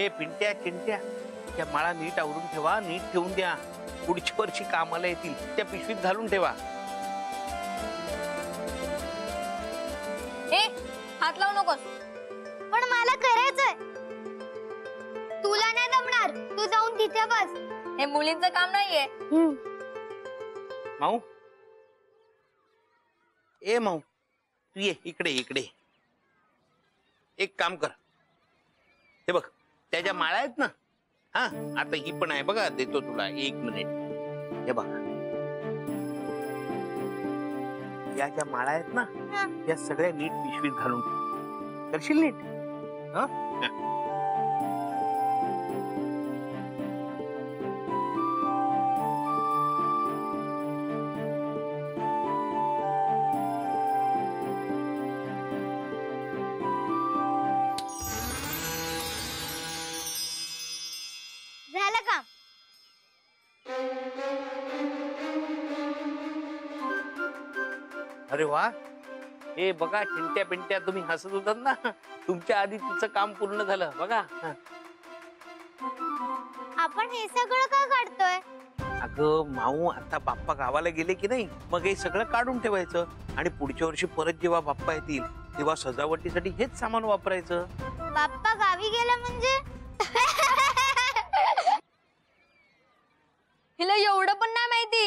हे पिंट्या चिंट्या त्या माळा नीट आवरून ठेवा नीट ठेवून द्या. पुढच्या वर्षी कामाला येतील त्या पिशवीत घालून ठेवा. ए हात लावू नकोस. पण मला करायचंय. तुला नाही जमणार. तू जाऊन तिथे बस. हे मुलींचं काम नाहीये. माऊ. ए माऊ. तू ये इकडे इकडे. एक काम कर. हे बघ. त्याच्या माळा आहेत ना? हा आता ही पण आहे बघा देतो तुला एक मिनिट हे बघ. या ज्या माळा आहेत ना. या सगळ्या नीट पिशवीत घालून. करशील नीट? हा. अरे वा. हे बघा चिंट्या पिंट्या तुम्ही हसत होतात ना. तुमच्या आधी तिचं काम पूर्ण झालं बघा. आपण हे सगळं का काढतोय? अगं माऊ आता बाप्पा गावाला गेले की नाही मग हे सगळं काढून ठेवायचं. आणि पुढच्या वर्षी परत जेव्हा बाप्पा येतील तेव्हा सजावटीसाठी हेच सामान वापरायचं. बाप्पा गावी गेला म्हणजे हिला एवढं पण नाही माहिती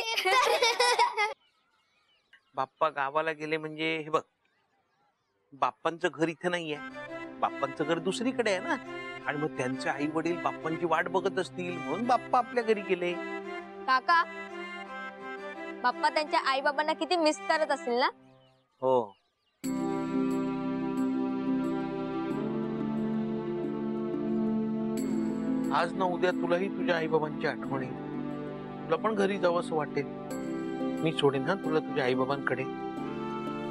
बाप्पा गावाला गेले म्हणजे हे बघ बाप्पांचं घर इथे नाहीये. बाप्पांचं घर दुसरीकडे आहे ना. आणि मग त्यांचे आई वडील बाप्पांची वाट बघत असतील म्हणून बाप्पा आपल्या घरी गेले. काका बाप्पा त्यांच्या आई बाबांना किती मिस करत असेल ना? हो. आज ना उद्या तुलाही तुझ्या आई बाबांची आठवण येईल. तुला पण घरी जावं असं वाटेल. मी सोडेन हा तुला तुझ्या आई बाबांकडे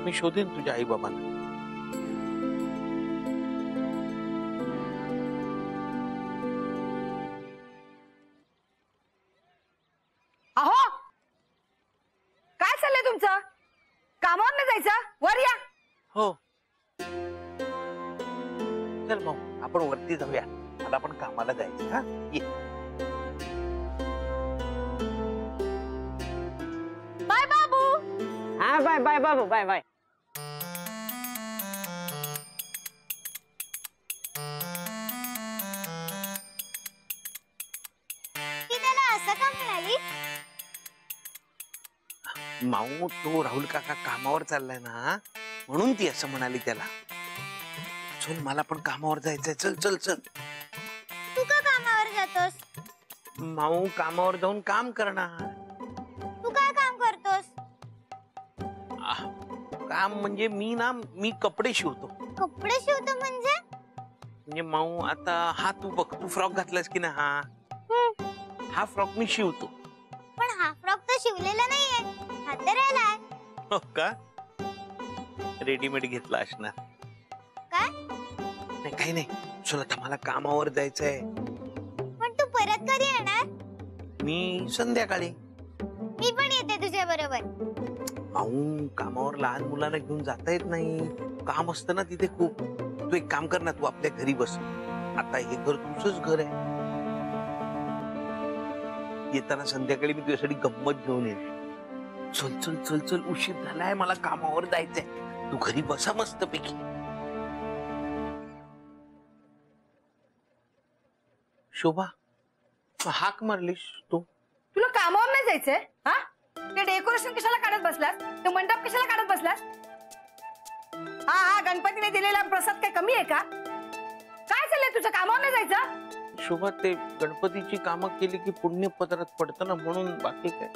मी शोधेन तुझ्या आई बाबांना अहो! काय चाललंय तुमचं? कामावर नाही जायचं? वर या. हो. चल मग आपण वरती जाऊया. मला पण कामाला जायचं हा? ये. बाय बाय बाबू बाय बाय ती त्याला असं का म्हणाली माऊ तो राहुल काका कामावर चाललाय ना म्हणून ती असं म्हणाली त्याला चल मला पण कामावर जायचंय चल चल चल तू का कामावर जातोस माऊ कामावर जाऊन काम करणार काम म्हणजे मी ना मी कपडे शिवतो. कपडे शिवतो म्हणजे? म्हणजे माऊ आता हा तू बघ तू फ्रॉक घातलास की ना हा? हम्म, हा फ्रॉक मी शिवतो. पण हा फ्रॉक तर शिवलेला नाहीये. हा तर आलाय हो का? रेडीमेड घेतला असणार. काय? नाही काही नाही. चल आता मला कामावर जायचंय. पण तू परत कधी येणार? मी संध्याकाळी. मी पण येते तुझ्या बरोबर. अहो कामावर लहान मुलांना घेऊन जाता येत नाही. काम असतं ना तिथे खूप. तू एक काम कर ना तू आपल्या घरी बस. आता हे घर तुझंच घर आहे. येताना संध्याकाळी मी तुझ्यासाठी गंमत घेऊन येईन चल चल चल चल उशीर झालाय मला कामावर जायचंय. तू घरी बसा मस्त पैकी शोभा हाक मारलीस तू? तुला कामावर नाही जायचंय? हा? ते डेकोरेशन कशाला काढत बसलास? ते मंडप कशाला काढत बसलास? हा हा गणपतीने दिलेला प्रसाद काय कमी आहे का? काय चाललंय तुझं? कामावर नाही जायचं? शोभा ते गणपतीची कामं केली की पुण्य पदरात पडतं ना म्हणून बाकी काय?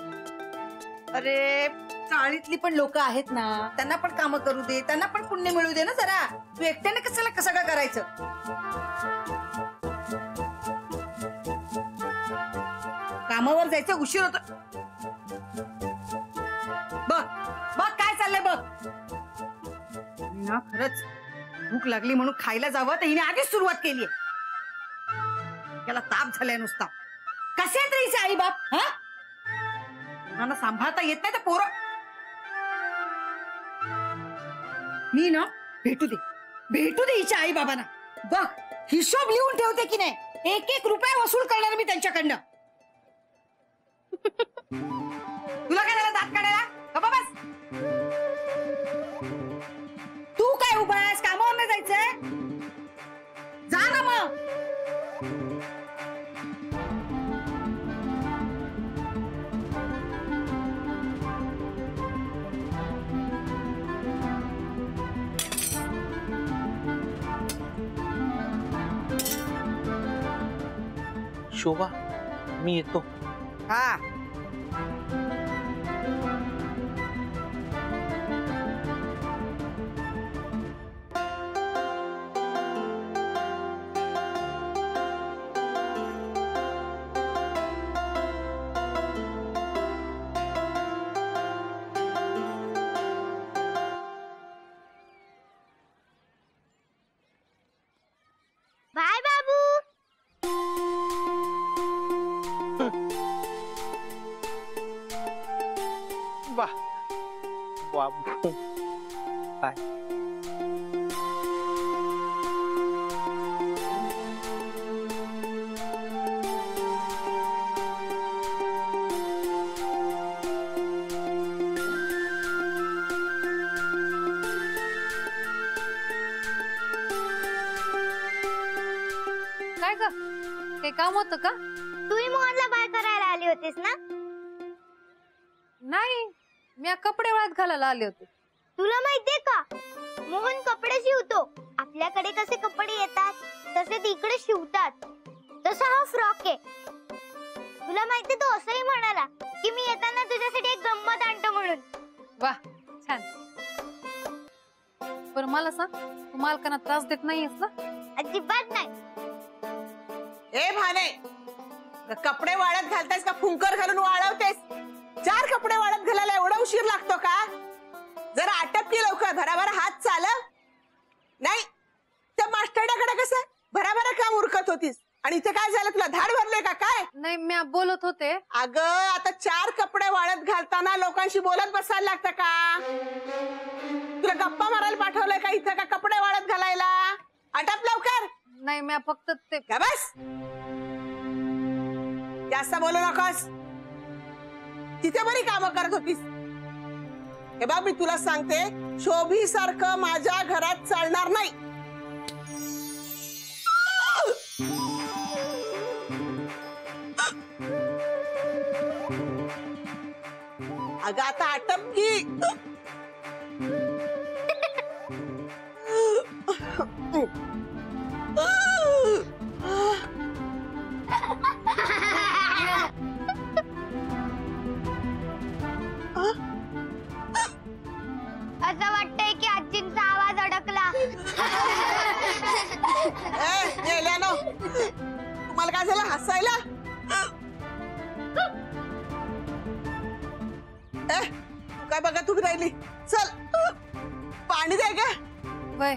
अरे चाळीतली पण लोक आहेत ना. त्यांना पण कामं करू दे त्यांना पण पुण्य मिळू दे ना जरा. तू एकट्याने कशाला कसं सगळं करायचं? कामावर जायचं उशीर होतो. ना खरंच. भूक लागली म्हणून खायला जावं तर हिने आधीच सुरुवात केली याला ताप झालाय नुसता. कसे आहेत रे आई बाप हा? मुलांना सांभाळता येत नाही तर पोरं. मी ना भेटू दे. भेटू दे हिच्या आई बाबांना बघ हिशोब लिहून ठेवते की नाही. एक एक रुपये वसूल करणार मी त्यांच्याकडनं. शोभा मी येतो हा बाबू काय काय ग? ते काम होतं का? तूही मोहनला बाय करायला आली होतीस ना? नाही. मी कपडे वाळत घालायला आले होते. तुला माहितीये का? मोहन कपडे शिवतो. आपल्याकडे कसे कपडे येतात तसे तिकडे शिवतात. तसा हा फ्रॉक आहे. तुला माहिती तो असंही म्हणाला की मी येताना तुझ्यासाठी एक गंमत आणतो म्हणून. वा छान. बरं मला सांग तू मालकांना त्रास देत नाहीयेस ना? अजिबात नाही. ए भाने कपडे वाळत घालतेस का? फुंकर घालून वाळवतेस? चार कपडे वाळत घालायला एवढा उशीर लागतो का? जरा आटप की लवकर भराभरा हात चालव नाही त्या मास्टरड्याकडे कसं? भराभरा काम उरकत होतीस? आणि इथे काय झालं? तुला धाड भरले का? काय? नाही मी बोलत होते. अग आता चार कपडे वाळत घालताना लोकांशी बोलत बसायला लागतं का? तुला गप्पा मारायला पाठवलंय का इथं का कपडे वाळत घालायला? आटप लवकर. नाही मी फक्त ते बस जास्त बोलू नकोस. तिथे बरी कामं करत होतीस. हे बाब मी तुला सांगते शोभी सारखं माझ्या घरात चालणार नाही. अगं आता आटप की. तुम्हाला काय झालं? हसायला? काय बघा तुम्ही राहिली? चल. पाणी द्या का वय.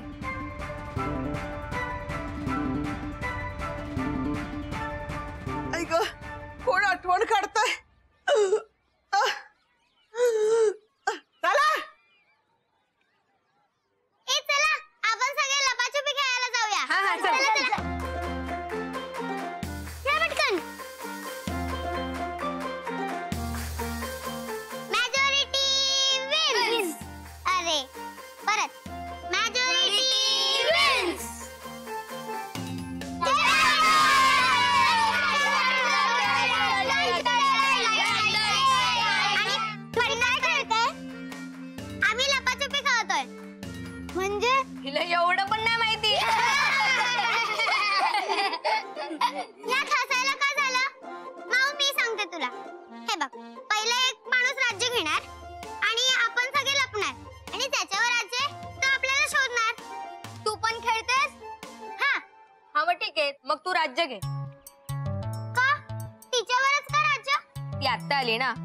ऐक कोण आठवण काढताय?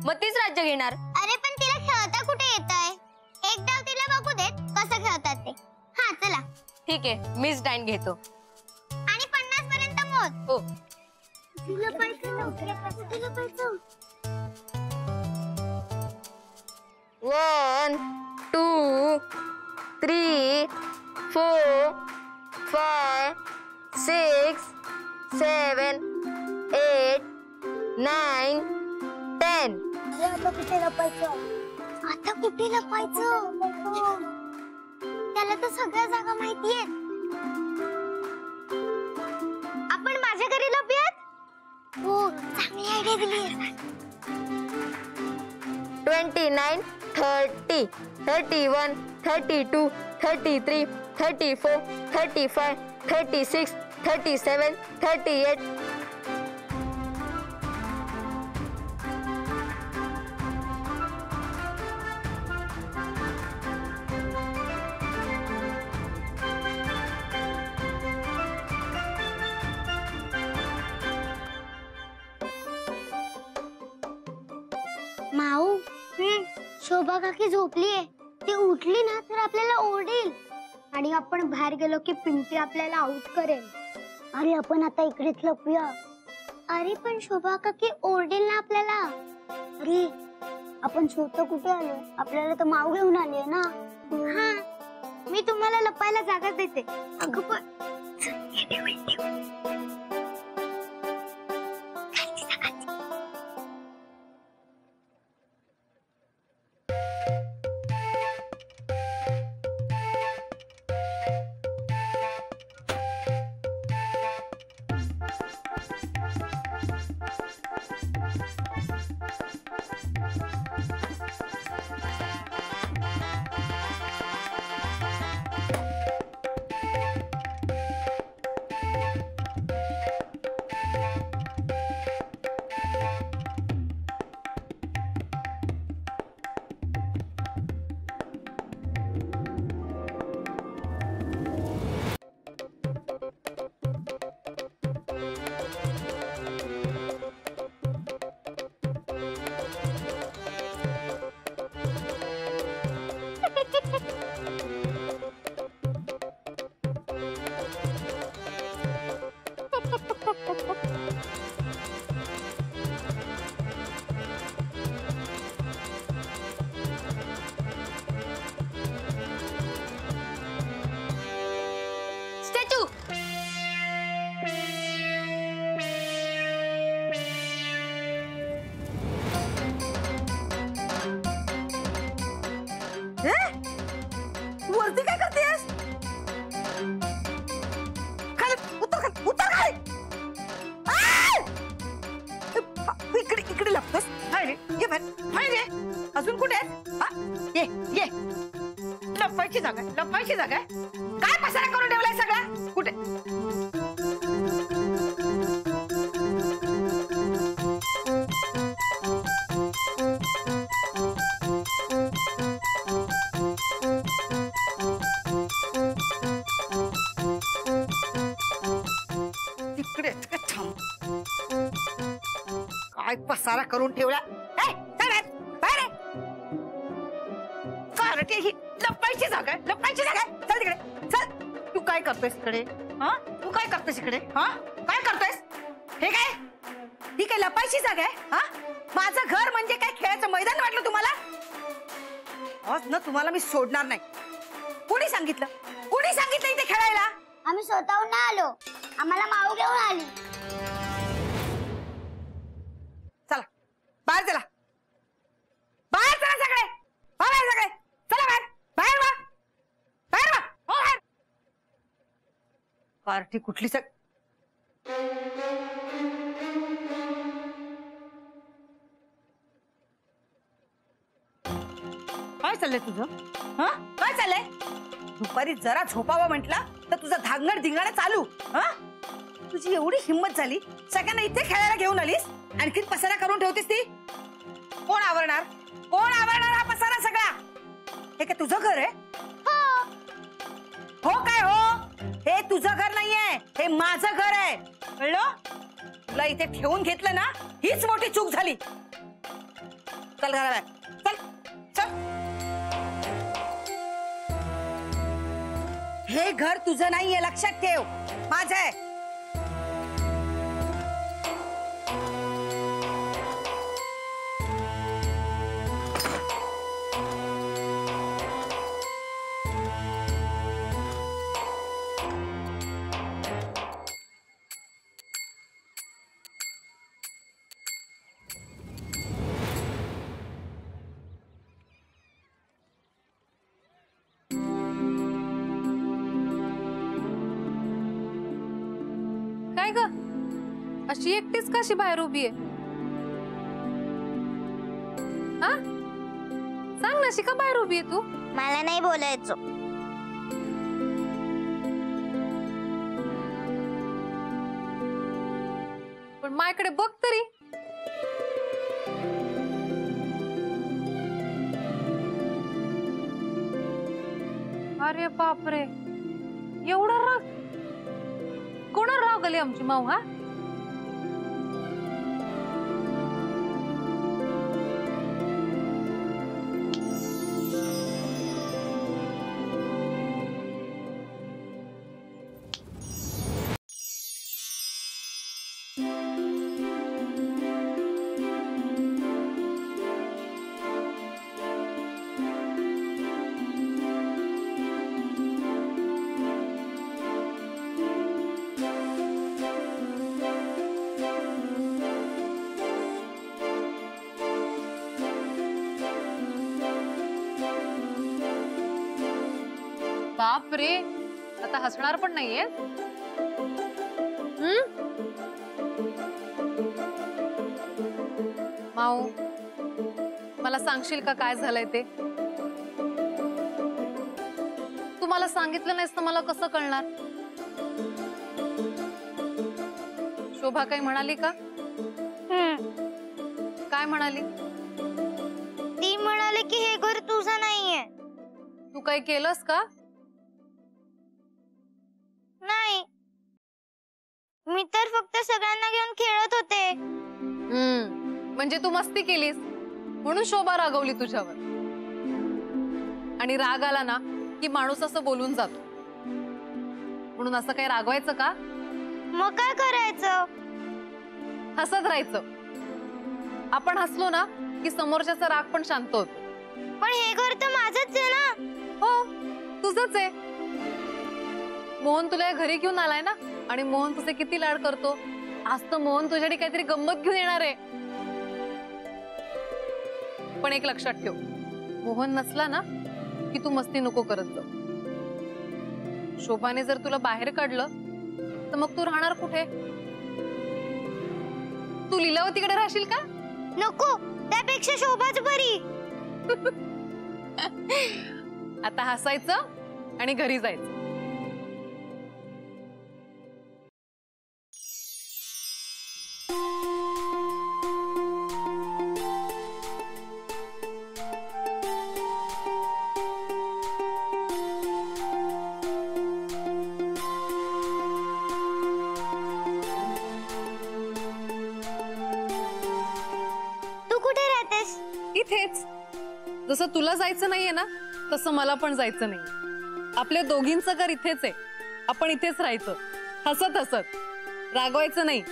मग तीच राज्य घेणार. अरे पण तिला खेळता कुठे येत आहे एक डाव तिला बघू देत कसं खेळतात ते. हा चला. ठीक आहे मीच डाईन घेतो. आणि पन्नास पर्यंत मोज. हो. तुला पाहिजे तुला पाहिजे one two three four five six seven eight nine ten. आता कुठे लपायचं आता कुठे लपायचं त्याला तर सगळ्या जागा माहिती आहेत आपण माझ्या घरी लपूयात हो चांगली आयडिया दिली twenty nine thirty thirty one thirty two thirty three thirty four thirty five thirty six thirty seven thirty eight सुटली ना तर आपल्याला ओरडेल. आणि आपण बाहेर गेलो की पिंपी आपल्याला आउट करेल. अरे आपण आता इकडेच लपूया. अरे पण शोभा काकी ओरडेल ना आपल्याला. अरे आपण स्वतः कुठे आलो आपल्याला तर माव घेऊन आली ना. हा मी तुम्हाला लपायला जागा देते. अगं पण अजून कुठे आहेस? हा? ये ये लपायची जागा आहे, लपायची जागा आहे. काय पसारा करून ठेवलाय सगळा कुठे तिकडे तिकडे थांब काय पसारा करून ठेवला कारटे ही लपायची जागा आहे, लपायची जागा आहे. चल तिकडे चल. तू काय करतोयस इकडे? हा? तू काय करतोयस इकडे? हा? काय करतोयस? हे काय? ही काय लपायची जागा आहे? हा? माझं घर म्हणजे काय? खेळाचं मैदान वाटलं तुम्हाला? आज ना तुम्हाला मी सोडणार नाही. कोणी सांगितलं? कोणी सांगितलं इथे खेळायला? आम्ही स्वतःहून नाही आलो. आम्हाला माऊ घेऊन आली. चला बाहेर चला. पार्टी कुठली सग काय चाललंय तुझं? हा? काय चाललंय? दुपारी जरा झोपावं म्हटलं तर तुझं धांगड धिंगाणं चालू. हा? तुझी एवढी हिंमत झाली सगळ्यांना इथे खेळायला घेऊन आलीस? आणखीन पसारा करून ठेवतेस ती? कोण आवरणार? कोण आवरणार हा पसारा सगळा? हे काय तुझं घर आहे? हो. काय हो हे? तुझं घर नाहीये. हे माझं घर आहे. कळलं? तुला इथे ठेवून घेतलं ना, हीच मोठी चूक झाली. चल घराबाहेर. चल. चल. हे घर तुझं नाहीये, लक्षात ठेव. माझं आहे. काय ग अशी एकटीच कशी बाहेर उभी आहे? हा? सांग ना शिका बाहेर उभी आहे तू? मला नाही बोलायचं. पण माझ्याकडे बघ तरी. अरे बापरे. एवढा राग कोणा राग आली बाप रे आता हसणार पण नाहीये. माऊ मला सांगशील का काय झालंय ते? तू मला सांगितलं नाहीस तर मला कसं कळणार? शोभा काही म्हणाली का. काय म्हणाली? ती म्हणाले की हे घर तुझं नाहीये. तू काही केलंस का? हम्म. म्हणजे तू मस्ती केलीस. म्हणून शोभा रागवली तुझ्यावर. आणि राग आला ना की माणूस असं बोलून जातो. म्हणून असं काही रागवायचं का? मग काय करायचं? हसत राहायचं. आपण हसलो ना की समोरच्याचा राग पण शांत होतो. पण हे घर तर माझंच आहे ना? हो तुझंच आहे. मोहन तुला घरी घेऊन आलाय ना? आणि मोहन तुझे किती लाड करतो? आज तर मोहन तुझ्यासाठी काहीतरी गंमत घेऊन येणार आहे. पण एक लक्षात ठेव मोहन नसला ना की तू मस्ती नको करत जाऊ. शोभाने जर तुला बाहेर काढलं तर मग तू राहणार कुठे? तू लिलावतीकडे राहशील का? नको त्यापेक्षा शोभाच बरी. आता हसायचं आणि घरी जायचं. जसं तुला जायचं नाहीये ना तसं मला पण जायचं नाही. आपल्या दोघींचं घर इथेच आहे. आपण इथेच राहायचं हसत हसत. रागवायचं नाही.